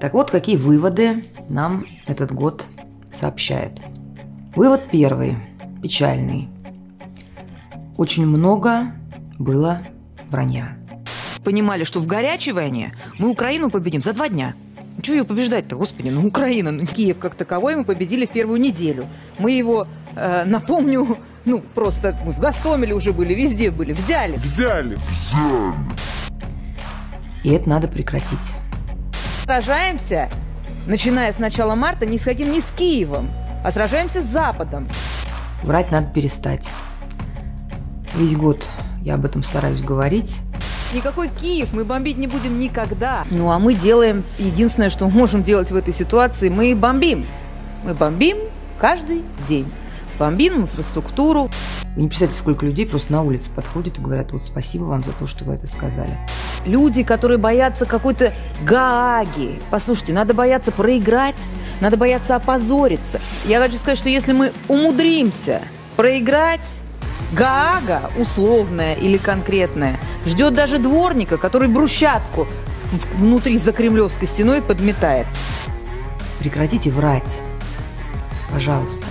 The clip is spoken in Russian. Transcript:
Так вот, какие выводы нам этот год сообщает. Вывод первый, печальный. Очень много было вранья. Понимали, что в горячей войне мы Украину победим за два дня. Чего ее побеждать-то, господи, ну Украина. Ну, Киев как таковой мы победили в первую неделю. Мы его, э, напомню, ну просто мы в Гастомеле уже были, везде были, взяли. Взяли. И это надо прекратить. Сражаемся, начиная с начала марта, не с каким не с Киевом, а сражаемся с Западом. Врать надо перестать. Весь год я об этом стараюсь говорить. Никакой Киев мы бомбить не будем никогда. Ну а мы делаем единственное, что можем делать в этой ситуации, мы бомбим. Мы бомбим каждый день. Бомбим инфраструктуру. Вы не представляете, сколько людей просто на улице подходят и говорят, вот спасибо вам за то, что вы это сказали. Люди, которые боятся какой-то Гааги. Послушайте, надо бояться проиграть, надо бояться опозориться. Я хочу сказать, что если мы умудримся проиграть, Гаага, условная или конкретная, ждет даже дворника, который брусчатку внутри за кремлевской стеной подметает. Прекратите врать. Пожалуйста.